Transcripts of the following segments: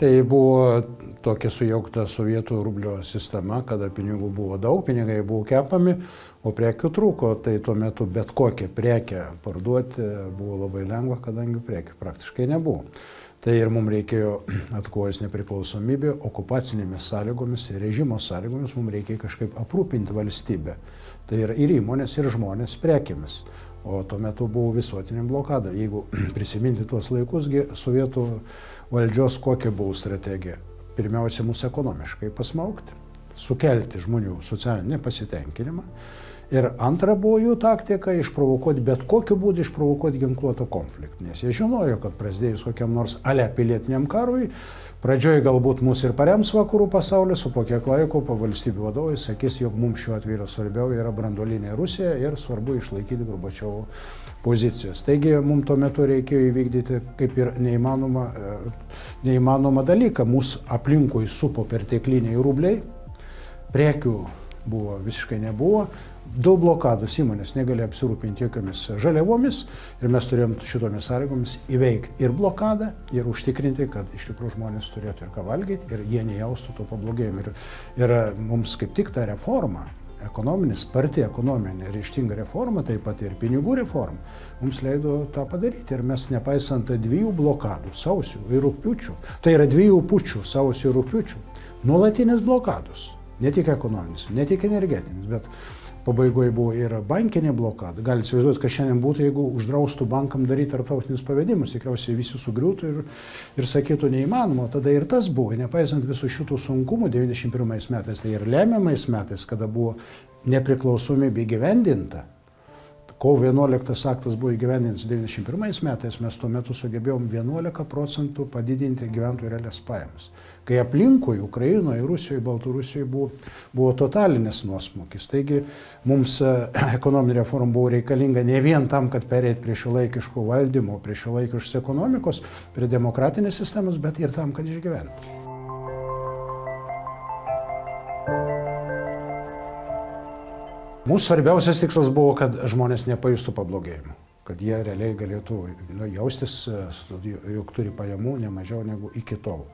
Tai buvo tokia sujaukta sovietų rublio sistema, kada pinigų buvo daug, pinigai buvo kepami, o prekių trūko. Tai tuo metu bet kokią prekę parduoti buvo labai lengva, kadangi prekių praktiškai nebuvo. Tai ir mums reikėjo atkojus nepriklausomybę, okupacinėmis sąlygomis, režimo sąlygomis mums reikėjo kažkaip aprūpinti valstybę. Tai yra ir įmonės, ir žmonės prekiamis. O tuo metu buvo visuotinė blokada. Jeigu prisiminti tuos laikus, sovietų valdžios kokia buvo strategija? Pirmiausia, mūsų ekonomiškai pasmaukti, sukelti žmonių socialinį nepasitenkinimą Ir antra buvo jų taktika - išprovokuoti bet kokiu būdu išprovokuoti ginkluotą konfliktą. Nes jie žinojo, kad prasidėjus kokiam nors ale pilietiniam karui, pradžioje galbūt mus ir parems vakarų pasaulis, o po kiek laiko po valstybių vadovai sakys, jog mums šiuo atveju svarbiau yra brandolinė Rusija ir svarbu išlaikyti Gorbačiovo pozicijas. Taigi mums tuo metu reikėjo įvykdyti kaip ir neįmanoma, e, neįmanoma dalyką. Mūsų aplinkui supo pertekliniai rubliai, prekių buvo visiškai nebuvo, Dėl blokados įmonės negali apsirūpinti jokiamis žaliavomis ir mes turėjom šitomis sąlygomis įveikti ir blokadą ir užtikrinti, kad iš tikrųjų žmonės turėtų ir ką valgyti ir jie nejaustų to pablogėjimo. Ir, ir mums kaip tik ta reforma, ekonominis, sparti ekonominė ryštinga reforma, taip pat ir pinigų reforma, mums leido tą padaryti. Ir mes nepaisant dviejų blokadų, sausių ir rūpiučių, tai yra dviejų pučių, sausių ir rūpiučių, nuolatinės blokados, ne tik ekonominis, ne tik energetinis, bet pabaigoje buvo ir bankinė blokada. Galite įsivaizduoti, kas šiandien būtų, jeigu uždraustų bankam daryti tarptautinius pavedimus. Tikriausiai visi sugriūtų ir, ir sakytų neįmanoma. Tada ir tas buvo, nepaisant visų šitų sunkumų 91 metais, tai ir lemiamais metais, kada buvo nepriklausomybė gyvendinta. Kovo 11 aktas buvo įgyvendintas 91 metais, mes tuo metu sugebėjom 11 procentų padidinti gyventojų realias pajamas kai aplinkui Ukrainoje, Rusijoje, Baltarusijoje buvo, buvo totalinis nuosmukis. Taigi mums e, ekonominė reforma buvo reikalinga ne vien tam, kad perėt prie šiuolaikiško valdymo, prie šiuolaikiškos ekonomikos, prie demokratinės sistemos, bet ir tam, kad išgyventų. Mūsų svarbiausias tikslas buvo, kad žmonės nepajustų pablogėjimo, kad jie realiai galėtų nu, jaustis, e, jog turi pajamų ne mažiau negu iki tol.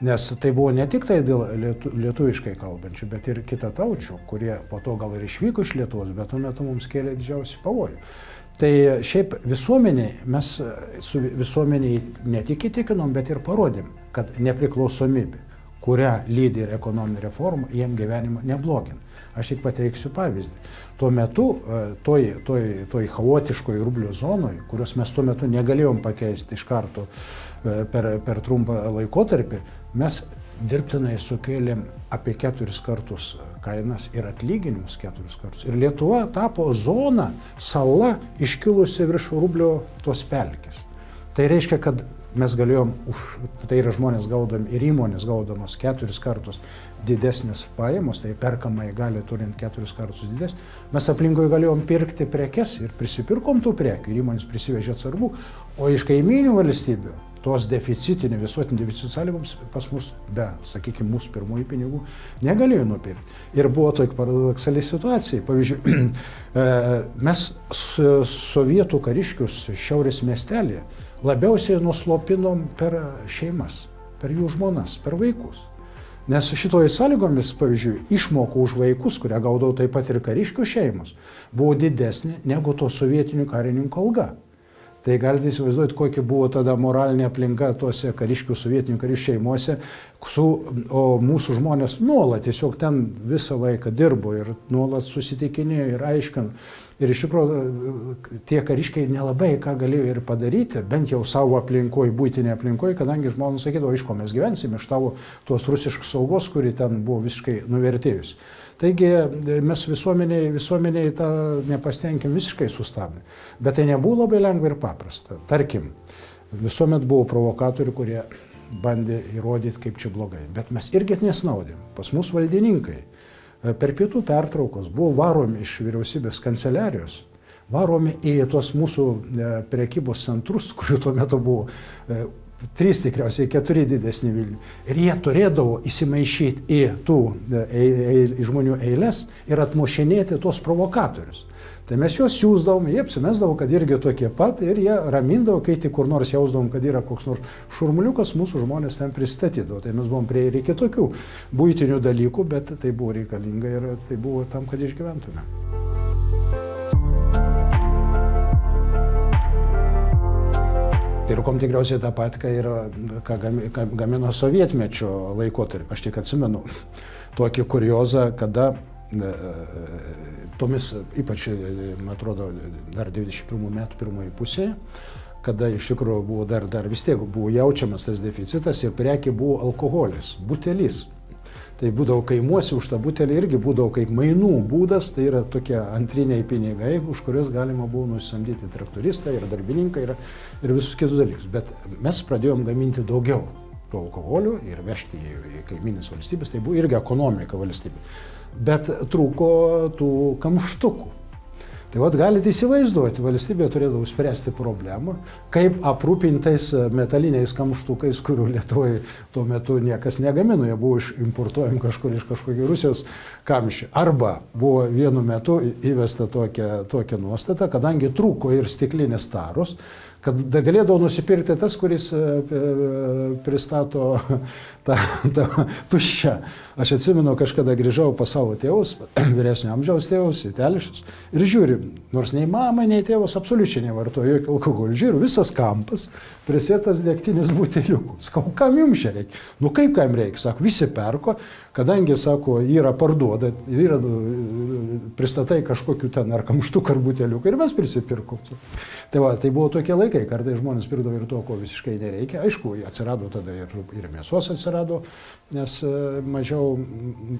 Nes tai buvo ne tik tai dėl lietu, lietuviškai kalbančių, bet ir kitataučių, kurie po to gal ir išvyko iš Lietuvos, bet tuo metu mums kėlė didžiausią pavojų. Tai šiaip visuomeniai, mes su visuomeniai ne tik įtikinom, bet ir parodėm, kad nepriklausomybė, kurią lydi ir ekonominė reforma, jiem gyvenimo neblogina. Aš tik pateiksiu pavyzdį. Tuo metu, e, toj, toj, toj chaotiškoje rublio zonoje, kurios mes tuo metu negalėjom pakeisti iš karto e, per, per trumpą laikotarpį, Mes dirbtinai sukėlėm apie keturis kartus kainas ir atlyginimus keturis kartus. Ir Lietuva tapo zona, sala iškilusi virš rublio tos pelkės. Tai reiškia, kad mes galėjom, už, tai yra žmonės gaudami ir įmonės gaudamos keturis kartus didesnės pajamos, tai perkamai gali turint keturis kartus didesnį, mes aplinkoje galėjom pirkti prekes ir prisipirkom tų prekių ir įmonės prisivežė atsargų, o iš kaiminių valstybių tos deficitinių, visuotinių deficitų sąlygoms pas mus, be, sakykime, mūsų pirmųjų pinigų negalėjo nupirkti. Ir buvo tokia paradoksali situacija. Pavyzdžiui, e, mes sovietų kariškius šiaurės miestelėje labiausiai nuslopinom per šeimas, per jų žmonas, per vaikus. Nes šitoje sąlygomis, pavyzdžiui, išmokų už vaikus, kurią gaudavo taip pat ir kariškių šeimos, buvo didesnė negu to sovietinių karininkų alga. Tai galite įsivaizduoti, kokia buvo tada moralinė aplinka tuose kariškių, sovietinių kariškių šeimuose, su, o mūsų žmonės nuolat tiesiog ten visą laiką dirbo ir nuolat susitikinėjo ir aiškino. Ir iš tikrųjų tie kariškiai nelabai ką galėjo ir padaryti, bent jau savo aplinkoje, būtinė aplinkoje, kadangi žmonės sakydavo, iš ko mes gyvensime, iš tavo tos rusiškos saugos, kuri ten buvo visiškai nuvertėjusi. Taigi mes visuomeniai, visuomeniai tą nepastenkim visiškai sustabdė. Bet tai nebuvo labai lengva ir paprasta. Tarkim, visuomet buvo provokatorių, kurie bandė įrodyti, kaip čia blogai. Bet mes irgi nesnaudėm. Pas mus valdininkai e, per pietų pertraukos buvo varomi iš vyriausybės kanceliarijos, varomi į tuos mūsų e, prekybos centrus, kurių tuo metu buvo, e, trys tikriausiai, keturi didesni Vilnių. Ir jie turėdavo įsimaišyti į tų e, e, e, žmonių eilės ir atmušinėti tuos provokatorius. Tai mes juos siūsdavom, jie apsimesdavo, kad irgi tokie pat ir jie ramindavo, kai tik kur nors jausdavom, kad yra koks nors šurmuliukas, mūsų žmonės ten pristatydavo. Tai mes buvom prie ir kitokių būtinių dalykų, bet tai buvo reikalinga ir tai buvo tam, kad išgyventume. Pirkom tikriausiai tą patį, ką, yra, ką gamino sovietmečio laikotarpį. Aš tik atsimenu tokį kuriozą, kada e, tomis, ypač, man atrodo, dar 21 metų pirmoji pusėje, kada iš tikrųjų buvo dar, dar vis tiek buvo jaučiamas tas deficitas ir prekiai buvo alkoholis, butelis. Tai būdavo kaimuose už tą butelį irgi būdavo kaip mainų būdas, tai yra tokie antriniai pinigai, už kuriuos galima buvo nusamdyti traktoristą ir darbininką ir, ir visus kitus dalykus. Bet mes pradėjom gaminti daugiau to alkoholio ir vežti į, kaiminės valstybės, tai buvo irgi ekonomika valstybė. Bet trūko tų kamštukų. Tai vad galite įsivaizduoti, valstybė turėdavo spręsti problemą, kaip aprūpintais metaliniais kamštukais, kurių Lietuvoje tuo metu niekas negamino, jie buvo importuojami kažkur iš kažkokio Rusijos kamščių. Arba buvo vienu metu įvesta tokia, tokia nuostata, kadangi trūko ir stiklinės taros, kad galėdavo nusipirkti tas, kuris e, e, pristato tą, tą tuščią. Aš atsimenu, kažkada grįžau pas savo tėvus, vyresnio amžiaus tėvus, itališkus, ir žiūriu, nors nei mama, nei tėvus absoliučiai nevartojo jokio alkoholio. Žiūriu, visas kampas prisėtas degtinis buteliukų. Sakau, kam jums čia reikia? Nu kaip kam reikia? Sako, visi perko, kadangi, sako, yra parduoda, yra pristatai kažkokiu ten ar kamštų ar buteliukų ir mes prisipirkom. Tai, va, tai buvo tokie laikai, kartai žmonės pirkdavo ir to, ko visiškai nereikia. Aišku, atsirado tada ir, ir mėsos atsirado, nes e, mažiau,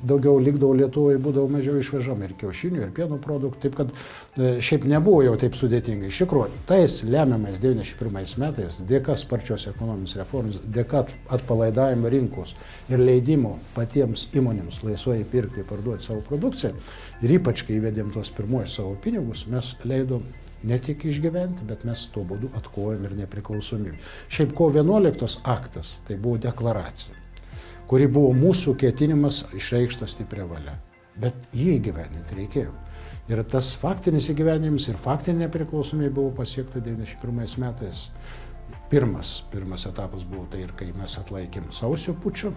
daugiau likdavo Lietuvoje, būdavo mažiau išvežama ir kiaušinių, ir pieno produktų, taip kad e, šiaip nebuvo jau taip sudėtinga. Iš tikrųjų, tais lemiamais 91 metais, dėka sparčios ekonominės reformos, dėka atpalaidavimo rinkos ir leidimo patiems įmonėms laisvai pirkti ir parduoti savo produkciją, ir ypač kai įvedėm tos pirmojus savo pinigus, mes leidom ne tik išgyventi, bet mes tuo būdu atkojom ir nepriklausomybę. Šiaip kovo 11 aktas tai buvo deklaracija, kuri buvo mūsų ketinimas išreikštas stiprią valią. Bet jį įgyveninti reikėjo. Ir tas faktinis įgyvenimas ir faktinė nepriklausomybė buvo pasiekta 91 metais. Pirmas, pirmas etapas buvo tai ir kai mes atlaikėm sausio pučio,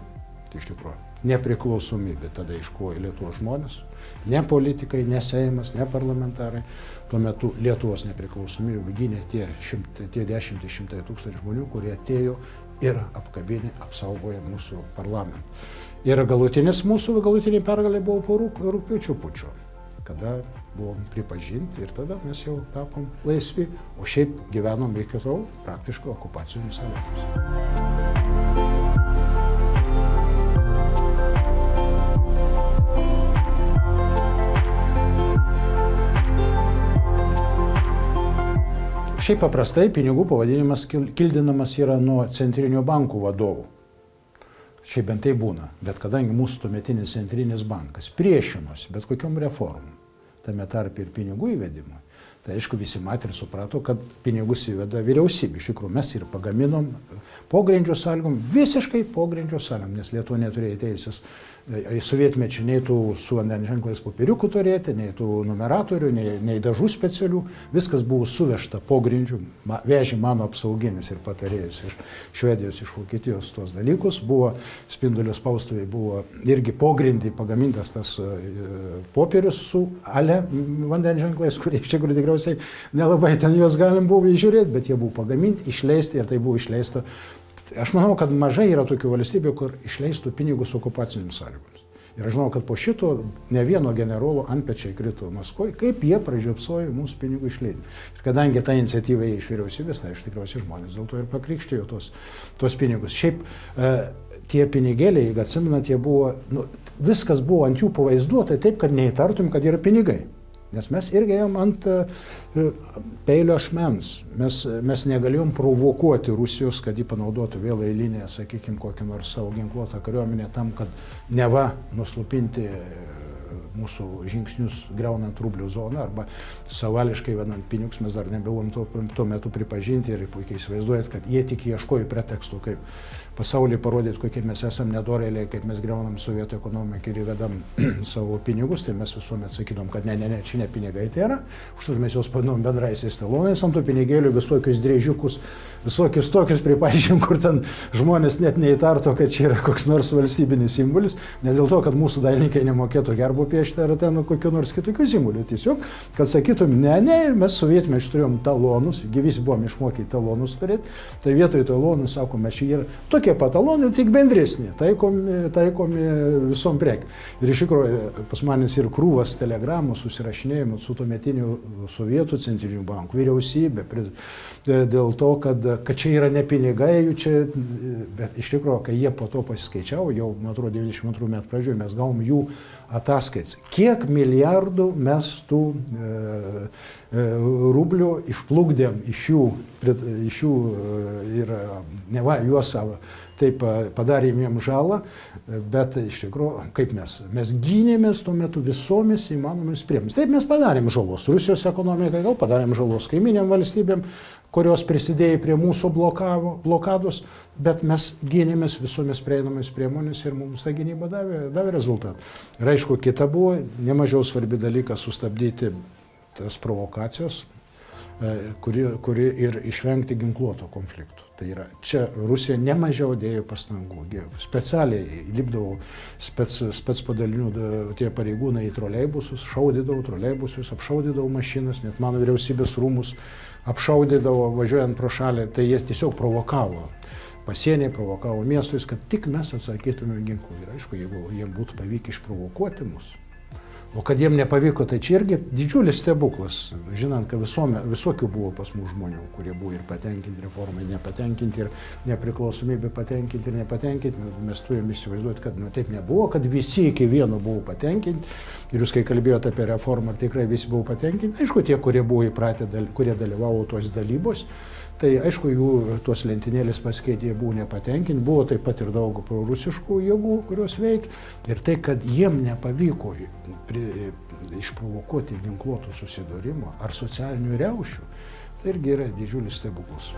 iš tikrųjų nepriklausomybė tada iškojo Lietuvos žmonės, ne politikai, ne Seimas, ne parlamentarai. Tuo metu Lietuvos nepriklausomybė gynė tie, šimtai, tie dešimtai šimtai tūkstančių žmonių, kurie atėjo ir apkabinė, apsaugojo mūsų parlamentą. Ir galutinis mūsų, galutinė pergalė buvo po rūp, rūpiučio pučio, kada buvom pripažinti ir tada mes jau tapom laisvi, o šiaip gyvenom iki tol praktiškai okupacinius sąlygus. Šiaip paprastai pinigų pavadinimas kildinamas yra nuo centrinių bankų vadovų. Šiaip bent tai būna. Bet kadangi mūsų tuometinis centrinis bankas priešinosi bet kokiam reformom, tame tarp ir pinigų įvedimui, tai aišku visi matė ir suprato, kad pinigus įveda vyriausybė. Iš tikrųjų mes ir pagaminom pogrindžio sąlygom, visiškai pogrindžio sąlygom, nes Lietuva neturėjo teisės į sovietmečių nei tų su vandens ženklais popieriukų turėti, nei tų numeratorių, nei, nei dažų specialių. Viskas buvo suvežta po grindžių. Ma, vežė mano apsauginis ir patarėjas iš Švedijos, iš Vokietijos tos dalykus. Buvo spindulio spaustuviai, buvo irgi pogrindį pagamintas tas uh, popierius su ale vandens ženklais, kurie iš tikrųjų tikriausiai nelabai ten juos galim buvo įžiūrėti, bet jie buvo pagaminti, išleisti ir tai buvo išleista Aš manau, kad mažai yra tokių valstybių, kur išleistų pinigus okupacinėms sąlygoms. Ir aš žinau, kad po šito ne vieno generolo antpečiai krito Maskvoje, kaip jie pražiopsojo mūsų pinigų išleidimą. Ir kadangi ta iniciatyva iš vyriausybės, tai iš tikriausiai žmonės dėl to ir pakrikštėjo tos, tos pinigus. Šiaip e, tie pinigėliai, jeigu atsimenat, jie buvo, nu, viskas buvo ant jų pavaizduota taip, kad neįtartum, kad yra pinigai. Nes mes irgi ėjom ant e, peilio ašmens. Mes, mes negalėjom provokuoti Rusijos, kad ji panaudotų vėl eilinę, sakykime, kokią nors savo ginkluotą kariuomenę tam, kad neva nuslupinti mūsų žingsnius greunant rublių zoną arba savališkai vienant pinigus, mes dar nebuvom tuo, tuo metu pripažinti ir puikiai įsivaizduojat, kad jie tik ieškojo pretekstų, kaip pasaulyje parodyti, kokie mes esame nedorėliai, kaip mes greunam sovietų ekonomiką ir įvedam savo pinigus, tai mes visuomet sakydom, kad ne, ne, ne, čia ne pinigai tai yra, užtat mes juos panom bendraisiais talonais ant tų pinigėlių visokius drėžiukus visokius tokius pripažym, kur ten žmonės net neįtarto, kad čia yra koks nors valstybinis simbolis, ne dėl to, kad mūsų dailininkai nemokėtų gerbo piešti ar ten kokiu nors kitokiu simboliu, tiesiog, kad sakytum, ne, ne, mes sovietmečiu turėjom talonus, gyvys buvom išmokyti talonus turėti, tai vietoj talonų, sakom, mes čia yra tokie patalonai, tik bendresni, taikomi, taikomi visom prekiam. Ir iš tikrųjų pas manęs ir krūvas telegramų susirašinėjimų su tuometiniu Sovietų centriniu banku, vyriausybė, dėl to, kad kad čia yra ne pinigai, jų čia, bet iš tikrųjų, kai jie po to pasiskaičiavo, jau, man atrodo, 92 metų pradžioje mes gavom jų ataskaits, kiek milijardų mes tų e, e, rublių išplukdėm iš jų, iš jų e, ir ne va, juos savo taip padarėm jiem žalą, bet iš tikrųjų, kaip mes, mes gynėmės tuo metu visomis įmanomis priemonėmis. Taip mes padarėm žalos Rusijos ekonomikai, gal padarėm žalos kaiminėm valstybėm, kurios prisidėjo prie mūsų blokavo, blokados, bet mes gynėmės visomis prieinamomis priemonės ir mums ta gynyba davė, davė rezultatą. Ir aišku, kita buvo nemažiau svarbi dalykas sustabdyti tas provokacijos, e, kuri, kuri ir išvengti ginkluoto konfliktų. Tai yra, čia Rusija nemažiau dėjo pastangų. Specialiai lipdavo spec, spec padalinių tie pareigūnai į troleibusus, šaudydavo troleibusus, apšaudydavo mašinas, net mano vyriausybės rūmus apšaudydavo važiuojant pro šalį, tai jie tiesiog provokavo. Pasieniai provokavo miestus, kad tik mes atsakytume ginklų. Ir aišku, jeigu jiems būtų pavykę išprovokuoti mus, o kad jiems nepavyko, tai čia irgi didžiulis stebuklas, žinant, kad visuome, visokių buvo pas mus žmonių, kurie buvo ir patenkinti reformai, nepatenkinti ir nepriklausomybė patenkinti ir nepatenkinti. Mes turime įsivaizduoti, kad nu, taip nebuvo, kad visi iki vieno buvo patenkinti. Ir jūs, kai kalbėjote apie reformą, tikrai visi buvo patenkinti, aišku, tie, kurie buvo įpratę, kurie dalyvavo tos dalybos, tai aišku, jų tos lentynėlės pasikeitė, jie buvo nepatenkinti, buvo taip pat ir daug prorusiškų jėgų, kurios veikia. Ir tai, kad jiem nepavyko prie, išprovokuoti ginkluotų susidūrimo ar socialinių reušių, tai irgi yra didžiulis stebuklas.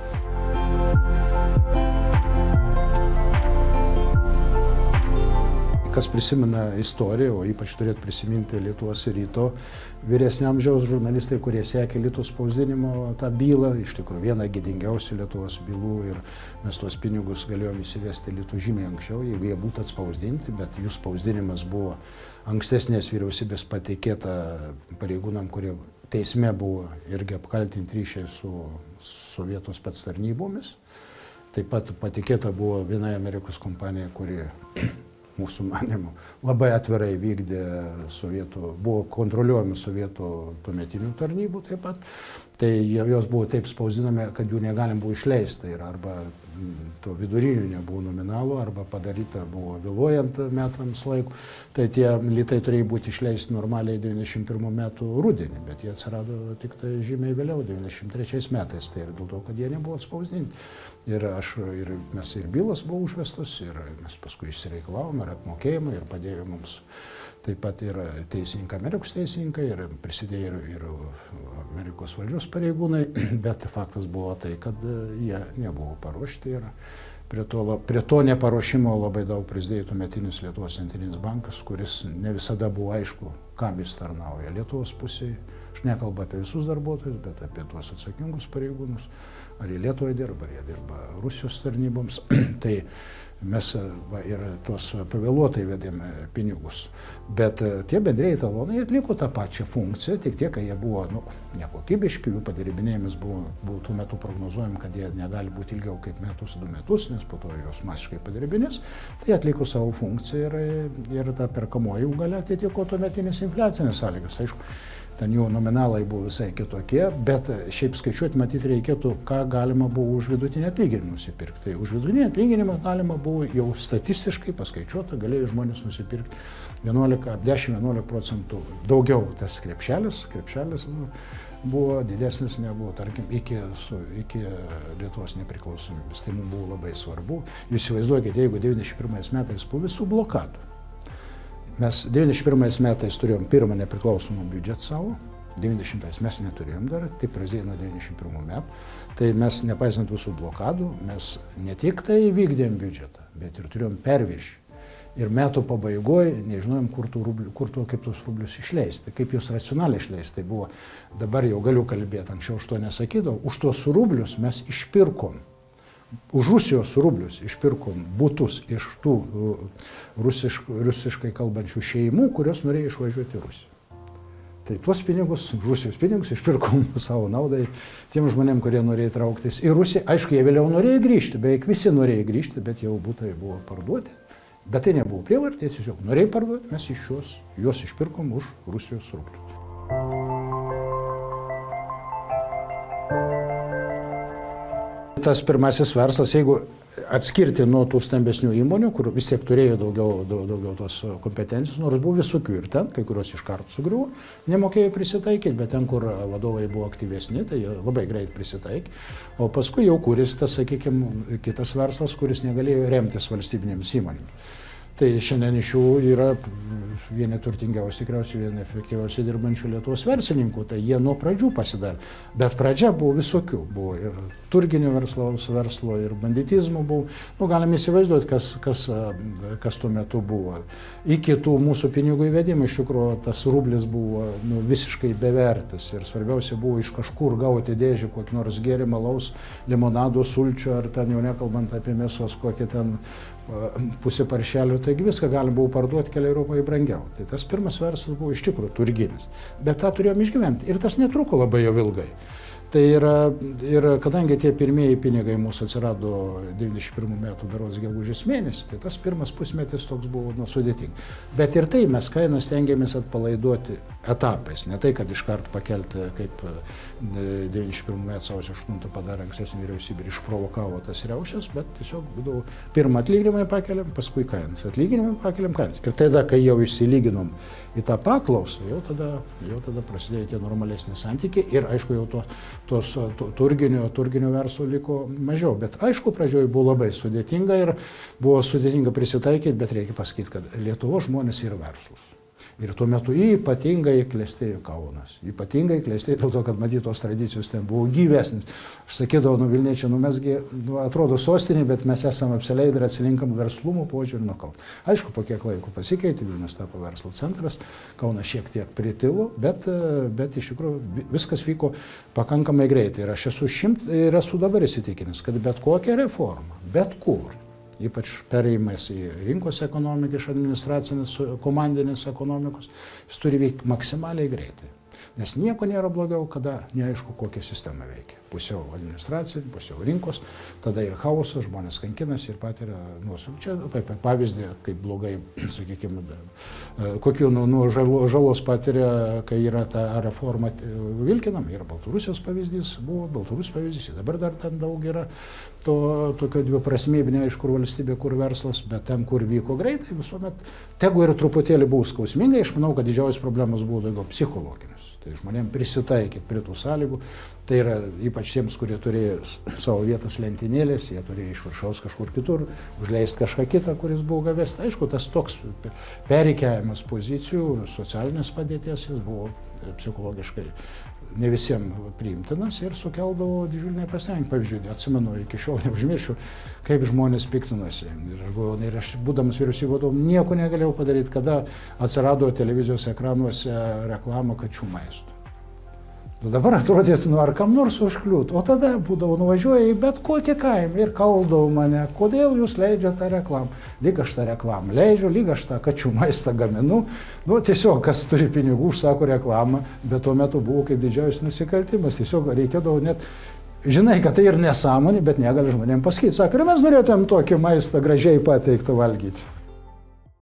Kas prisimena istoriją, o ypač turėtų prisiminti Lietuvos ryto vyresnio amžiaus žurnalistai, kurie sekė Lietuvos spausdinimo tą bylą, iš tikrųjų viena gėdingiausių Lietuvos bylų ir mes tuos pinigus galėjome įsivesti Lietuvų žymiai anksčiau, jeigu jie būtų atspausdinti, bet jų spausdinimas buvo ankstesnės vyriausybės pateikėta pareigūnam, kurie teisme buvo irgi apkaltinti ryšiai su sovietų spets tarnybomis. Taip pat patikėta buvo viena Amerikos kompanija, kuri mūsų manimu, labai atvirai vykdė sovietų, buvo kontroliuojami sovietų tuometinių tarnybų taip pat. Tai jos buvo taip spausdinami, kad jų negalim buvo išleisti. Ir arba to vidurinių nebuvo nominalų, arba padaryta buvo vėluojant metams laiko. Tai tie litai turėjo būti išleisti normaliai 91 metų rudenį, bet jie atsirado tik tai žymiai vėliau, 93 metais. Tai ir dėl to, kad jie nebuvo atspausdinti. Ir, aš, ir mes ir bylas buvo užvestos, ir mes paskui išsireikalavom ir apmokėjimą, ir padėjo mums taip pat ir teisininkai, Amerikos teisininkai, ir prisidėjo ir, ir Amerikos valdžios pareigūnai, bet faktas buvo tai, kad jie nebuvo paruošti ir prie to, prie to neparuošimo labai daug prisidėjo tuometinis Lietuvos centrinis bankas, kuris ne visada buvo aišku, kam jis tarnauja Lietuvos pusėje. Nekalbu apie visus darbuotojus, bet apie tuos atsakingus pareigūnus ar jie Lietuvoje dirba, ar jie dirba Rusijos tarnyboms. tai mes va, ir tuos pavėluotai vedėme pinigus. Bet e, tie bendrėjai talonai atliko tą pačią funkciją, tik tiek, kai jie buvo nu, nekokybiški, jų padirbinėjimas buvo, buvo tuo metu prognozuojam, kad jie negali būti ilgiau kaip metus, du metus, nes po to jos masiškai padirbinės. Tai atliko savo funkciją ir, ir ta perkamoji galia atitiko tuometinės infliacinės sąlygas. Aišku, ten jų nominalai buvo visai kitokie, bet šiaip skaičiuoti matyti reikėtų, ką galima buvo už vidutinį atlyginimą nusipirkti. Tai už vidutinį atlyginimą galima buvo jau statistiškai paskaičiuota, galėjo žmonės nusipirkti 10-11 procentų daugiau tas krepšelis, krepšelis nu, buvo didesnis negu, tarkim, iki, su, iki Lietuvos nepriklausomybės. Tai mums buvo labai svarbu. Jūs įsivaizduokite, jeigu 91 metais po visų blokadų Mes 91 metais turėjom pirmą nepriklausomą biudžetą savo, 90 mes neturėjom dar, tai prasidėjo nuo 91 metų. Tai mes, nepaisant visų blokadų, mes ne tik tai vykdėm biudžetą, bet ir turėjom perviršį. Ir metų pabaigoje nežinojom, kur, rublių, kur to, kaip tuos rublius išleisti, kaip juos racionaliai išleisti. Tai buvo, dabar jau galiu kalbėti, anksčiau aš to nesakydavau, už tuos rublius mes išpirkom už Rusijos rublius išpirkom būtus iš tų rusišk, rusiškai kalbančių šeimų, kurios norėjo išvažiuoti į Rusiją. Tai tuos pinigus, Rusijos pinigus išpirkom savo naudai tiem žmonėm, kurie norėjo trauktis į Rusiją. Aišku, jie vėliau norėjo grįžti, beveik visi norėjo grįžti, bet jau būtai buvo parduoti. Bet tai nebuvo prievartė, tiesiog norėjo parduoti, mes iš juos, juos išpirkom už Rusijos rublius. Tas pirmasis verslas, jeigu atskirti nuo tų stambesnių įmonių, kur vis tiek turėjo daugiau, daugiau tos kompetencijos, nors buvo visokių ir ten, kai kurios iš karto sugriuvo, nemokėjo prisitaikyti, bet ten, kur vadovai buvo aktyvesni, tai labai greit prisitaikė. O paskui jau kuris tas, sakykime, kitas verslas, kuris negalėjo remtis valstybinėms įmonėms. Tai šiandien iš jų yra vieni turtingiausi, tikriausiai vieni efektyviausiai dirbančių Lietuvos verslininkų. Tai jie nuo pradžių pasidarė. Bet pradžia buvo visokių. Buvo ir turginio verslo, verslo ir banditizmo buvo. Nu, galim įsivaizduoti, kas, kas, kas tuo metu buvo. Iki tų mūsų pinigų įvedimų iš tikrųjų tas rublis buvo nu, visiškai bevertis. Ir svarbiausia buvo iš kažkur gauti dėžį, kokį nors gėrimą, laus, limonado, sulčio ar ten jau nekalbant apie mėsos, kokį ten pusė paršelio, taigi viską galima buvo parduoti keliai Europai brangiau. Tai tas pirmas verslas buvo iš tikrųjų turginis. Bet tą turėjom išgyventi ir tas netruko labai jau ilgai. Tai yra, ir kadangi tie pirmieji pinigai mūsų atsirado 91 metų beros gegužės mėnesį, tai tas pirmas pusmetis toks buvo nu, sudėtingas. Bet ir tai mes kainą stengiamės atpalaiduoti etapais, ne tai, kad iš karto pakelti, kaip 91 metų sausio 8 padarė ankstesnė vyriausybė ir išprovokavo tas riaušės, bet tiesiog būdavo pirmą atlyginimą pakeliam, paskui kainas, atlyginimą pakeliam kainas. Ir tada, kai jau išsilyginom į tą paklausą, jau tada, jau tada prasidėjo tie normalesni santykiai ir aišku jau to, tos to, turginio, turginio verslo liko mažiau. Bet aišku, pradžioje buvo labai sudėtinga ir buvo sudėtinga prisitaikyti, bet reikia pasakyti, kad Lietuvo žmonės yra verslus. Ir tuo metu ypatingai klestėjo Kaunas. Ypatingai klestėjo dėl to, kad matytos tradicijos ten buvo gyvesnis. Aš sakydavau, nu Vilniečiai, nu mesgi, nu, atrodo sostinė, bet mes esame apsileidę ir atsilinkam verslumo požiūrį nuo Kauno. Aišku, po kiek laiko pasikeitė, Vilnius tapo verslo centras, Kaunas šiek tiek pritilo, bet, bet iš tikrųjų viskas vyko pakankamai greitai. Ir aš esu šimt ir esu dabar įsitikinęs, kad bet kokia reforma, bet kur ypač pereimas į rinkos ekonomiką iš administracinės komandinės ekonomikos, jis turi veikti maksimaliai greitai. Nes nieko nėra blogiau, kada neaišku, kokia sistema veikia pusiau administracinė, pusiau rinkos, tada ir chaosas, žmonės kankinasi ir patiria nuostolių. Čia kaip pavyzdį, kaip blogai, sakykime, kokiu nu, nu, žalos patiria, kai yra ta reforma vilkinama. Yra Baltarusijos pavyzdys, buvo Baltarusijos pavyzdys, dabar dar ten daug yra to tokio dviprasmybė, neaišku, kur valstybė, kur verslas, bet ten, kur vyko greitai, visuomet, tegu ir truputėlį buvo skausmingai, aš manau, kad didžiausias problemas buvo daugiau psichologinis. Tai žmonėms prisitaikyti prie tų sąlygų, Tai yra ypač tiems, kurie turėjo savo vietas lentynėlės, jie turėjo iš viršaus kažkur kitur, užleisti kažką kitą, kuris buvo gavęs. Tai aišku, tas toks pereikiavimas pozicijų, socialinės padėties, jis buvo psichologiškai ne visiems priimtinas ir sukeldavo didžiulį nepasitenkinimą. Pavyzdžiui, atsimenu, iki šiol neužmiršiu, kaip žmonės piktinosi. Ir, ir aš, būdamas vyriausybė vadovu, nieko negalėjau padaryti, kada atsirado televizijos ekranuose reklama kačių maistų. Nu, dabar atrodytų, nu ar kam nors užkliūt, o tada būdavo nuvažiuoja į bet kokį kaimą ir kaldavo mane, kodėl jūs leidžiate tą reklamą. Lyg aš tą reklamą leidžiu, lyg aš tą kačių maistą gaminu, nu tiesiog kas turi pinigų užsako reklamą, bet tuo metu buvo kaip didžiausias nusikaltimas, tiesiog reikėdavo net žinai, kad tai ir nesąmonė, bet negali žmonėms pasakyti. Sako, ir mes norėtumėm tokį maistą gražiai pateiktą valgyti.